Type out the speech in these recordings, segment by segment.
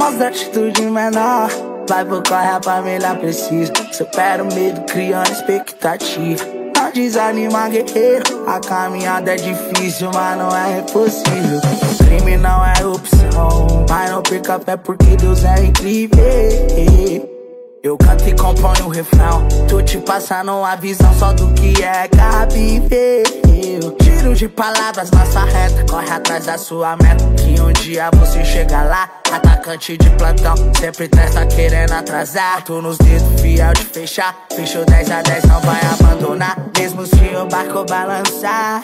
Mostra atitude menor. Vai pro corre, a família precisa. Supera o medo, criando expectativa. Não desanima, guerreiro. A caminhada é difícil, mas não é impossível Crime não é opção Mas não perca fé porque Deus é incrível eu canto e componho o refrão. Tô te passando uma visão só do que é. Cabível Tiro de palavras, nossa reta Corre atrás da sua meta. Que um dia você chega lá Atacante de plantão. Sempre testa querendo atrasar. Tô nos dedos fiel de fechar. Fechou 10 a 10, não vai abandonar. Mesmo se o barco balançar.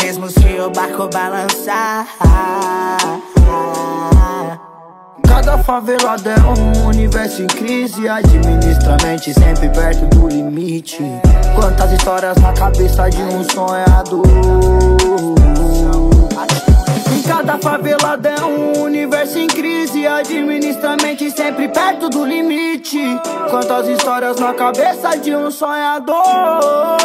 Mesmo se o barco balançar Cada favelada é um universo em crise. Administra mente sempre perto do limite. Quantas histórias na cabeça de um sonhador cada favelada é um universo em crise. Administra mente sempre perto do limite. Quantas histórias na cabeça de um sonhador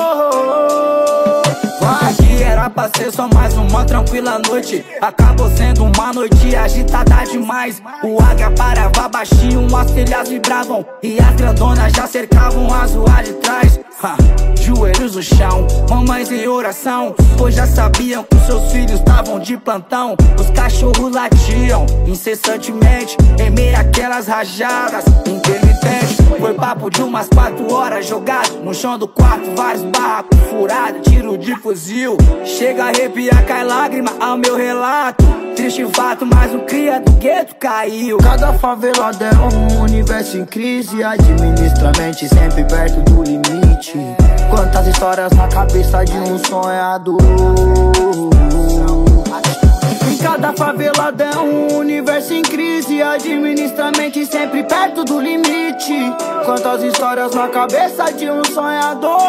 pra ser só mais uma tranquila noite. Acabou sendo uma noite agitada demais. O águia parava baixinho, as telhas vibravam E as grandonas já cercavam as ruas de trás. Ha, Joelhos no chão, mamães em oração. Pois já sabiam que seus filhos estavam de plantão. Os cachorros latiam incessantemente Em meio àquelas rajadas. Intermitentes papo de umas quatro horas jogado No chão do quarto, vários barracos furados Tiro de fuzil, chega a arrepiar, cai lágrima ao meu relato. Triste fato, mas um cria do gueto caiu. Cada favelada é um universo em crise. Administra mente sempre perto do limite. Quantas histórias na cabeça de um sonhador Em cada favelada é um universo em crise. Administra mente sempre perto do limite. Quantas histórias na cabeça de um sonhador?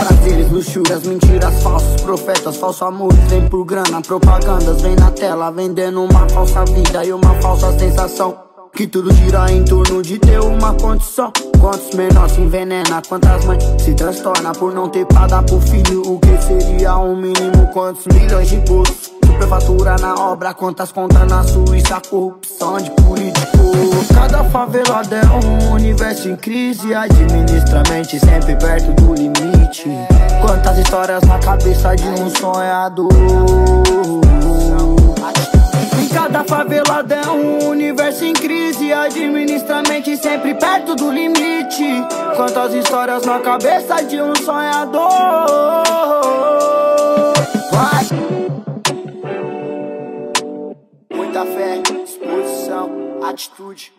Prazeres, luxúrias, mentiras, falsos profetas. Falsos amores, vem por grana. Propagandas, vem na tela Vendendo uma falsa vida e uma falsa sensação que tudo gira em torno de ter uma condição Quantos menores se envenena, quantas mães se transtorna Por não ter pra dar pro filho? O que seria um mínimo? Quantos milhões de impostos, superfatura na obra Quantas contas na Suíça, corrupção de político. Cada favelada é um universo em crise. Administra mente sempre perto do limite. Quantas histórias na cabeça de um sonhador? Cada favelada é um universo crise Administra mente sempre perto do limite. Quantas histórias na cabeça de um sonhador? Vai! Muita fé, disposição, atitude